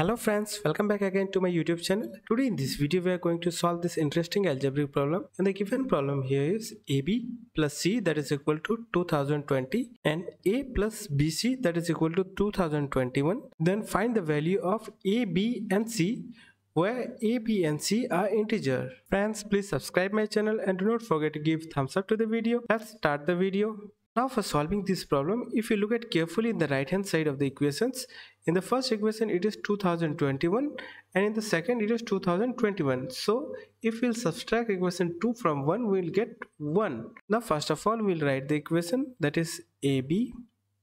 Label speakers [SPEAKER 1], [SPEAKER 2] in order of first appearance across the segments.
[SPEAKER 1] Hello friends, welcome back again to my YouTube channel. Today in this video we are going to solve this interesting algebraic problem and the given problem here is AB plus C that is equal to 2020 and A plus BC that is equal to 2021. Then find the value of A, B and C where A, B and C are integer. Friends please subscribe my channel and do not forget to give thumbs up to the video. Let's start the video. Now for solving this problem, if you look at carefully in the right hand side of the equations, in the first equation it is 2021 and in the second it is 2021. So if we'll subtract equation 2 from 1, we'll get 1. Now first of all, we'll write the equation that is AB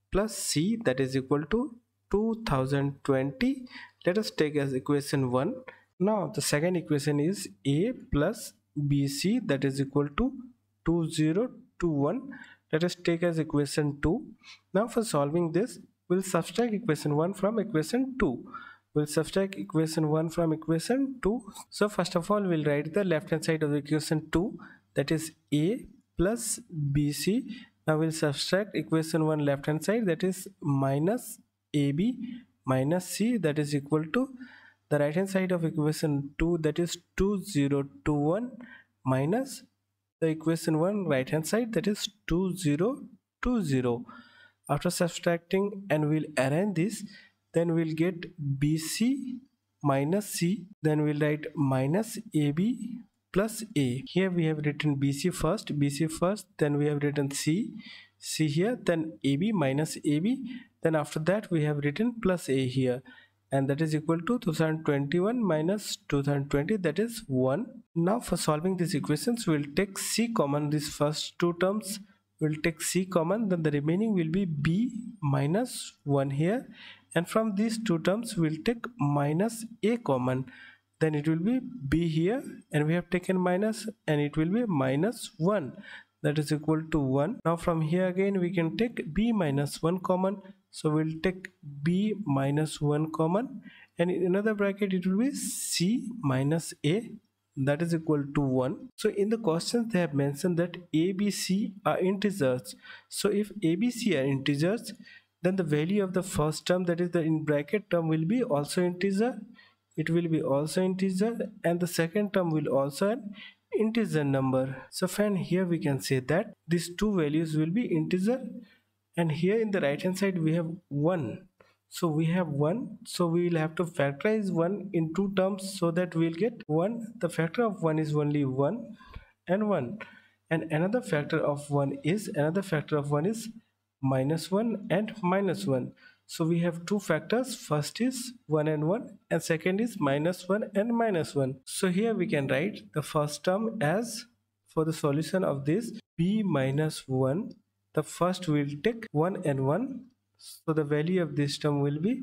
[SPEAKER 1] plus C that is equal to 2020. Let us take as equation 1. Now the second equation is A plus BC that is equal to 2021 let us take as equation 2 now for solving this we'll subtract equation 1 from equation 2 we'll subtract equation 1 from equation 2 so first of all we'll write the left hand side of the equation 2 that is a plus bc now we'll subtract equation 1 left hand side that is minus ab minus c that is equal to the right hand side of equation 2 that is 2021 minus the equation 1 right hand side that is 2020 after subtracting and we'll arrange this then we'll get bc minus c then we'll write minus ab plus a. Here we have written bc first bc first then we have written c c here then ab minus ab then after that we have written plus a here and that is equal to 2021 minus 2020 that is 1 now for solving these equations we'll take c common these first two terms. We'll take c common then the remaining will be b minus 1 here. And from these two terms we'll take minus a common. Then it will be b here and we have taken minus and it will be minus 1 that is equal to 1 now from here again we can take b minus 1 common. So we'll take b minus 1 common. And in another bracket it will be c minus a. That is equal to 1 so in the questions they have mentioned that a b c are integers. So if a b c are integers then the value of the first term that is the in bracket term will be also integer. It will be also integer. And the second term will also integer number. So friend here we can say that these two values will be integer. And here in the right hand side we have 1 so we have 1 so we will have to factorize 1 in two terms so that we'll get 1 the factor of 1 is only 1 and 1 and another factor of 1 is another factor of 1 is minus 1 and minus 1 so we have two factors. First is 1 and 1 and second is minus 1 and minus 1 so here we can write the first term as for the solution of this b minus 1 the first will take 1 and 1 so the value of this term will be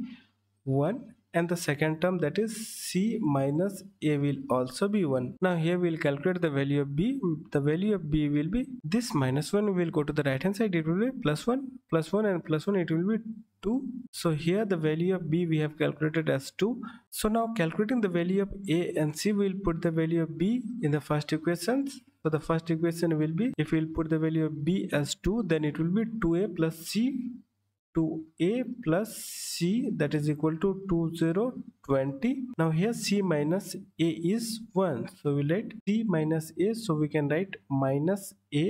[SPEAKER 1] 1 and the second term that is c minus a will also be 1 now here we'll calculate the value of b. The value of b will be this minus 1 will go to the right hand side. It will be plus 1 plus 1 and plus 1 it will be 2 so here the value of b we have calculated as 2 so now calculating the value of a and c we'll put the value of b in the first equations so the first equation will be if we'll put the value of b as 2 then it will be 2a plus c 2a plus c that is equal to 2020 now here c minus a is 1 so we write c minus a so we can write minus a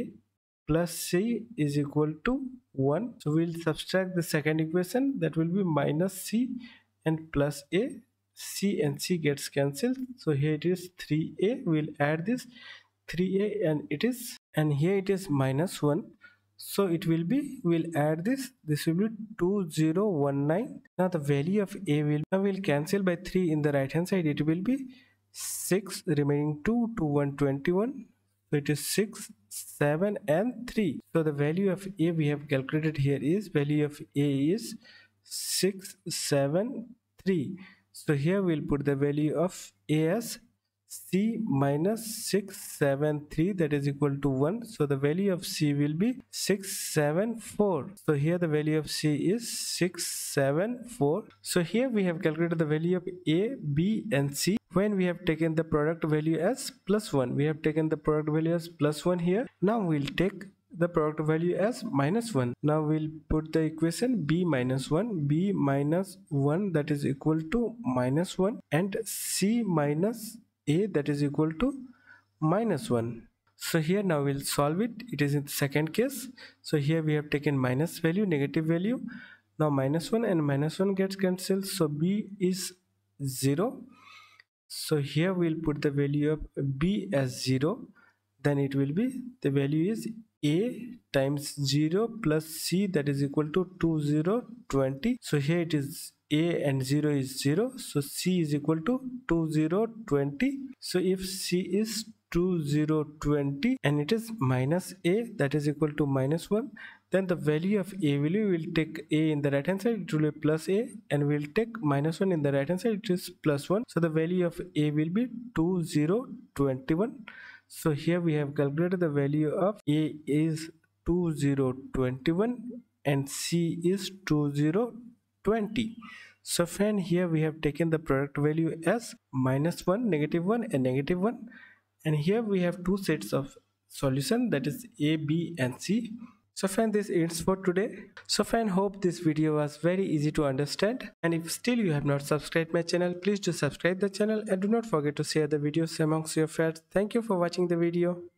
[SPEAKER 1] plus c is equal to 1 so we'll subtract the second equation. That will be minus c and plus a. C and c gets cancelled. So here it is 3a we'll add this 3a and it is and here it is minus 1 so it will be we'll add this. This will be 2019 now the value of a will now we'll cancel by 3 in the right hand side. It will be 6 remaining 2 to 121 so it is 6 7 and 3 so the value of a we have calculated here is value of a is 6 7 3 so here we'll put the value of a as c minus 673 that is equal to 1 so the value of c will be 674 so here the value of c is 674 so here we have calculated the value of a b and c when we have taken the product value as plus 1 we have taken the product value as plus 1 here. Now we'll take the product value as minus 1 now we'll put the equation b minus 1 b minus 1 that is equal to minus 1 and c minus a that is equal to minus 1 so here now we'll solve it. It is in the second case. So here we have taken minus value negative value. Now minus 1 and minus 1 gets cancelled. So b is 0 so here we'll put the value of b as 0 then it will be the value is a times 0 plus c that is equal to 2020 so here it is a and 0 is 0 so c is equal to 2020 so if c is 2020 and it is minus a that is equal to minus 1 then the value of a value will take a in the right hand side it will be plus a and we'll take minus 1 in the right hand side it is plus 1 so the value of a will be 2021 so here we have calculated the value of a is 2021 and c is 2020 so friend here we have taken the product value as minus 1 negative 1 and negative 1 and here we have two sets of solution that is a b and c. So friend this ends for today. So friend hope this video was very easy to understand. And if still you have not subscribed my channel please do subscribe the channel. And do not forget to share the videos amongst your friends. Thank you for watching the video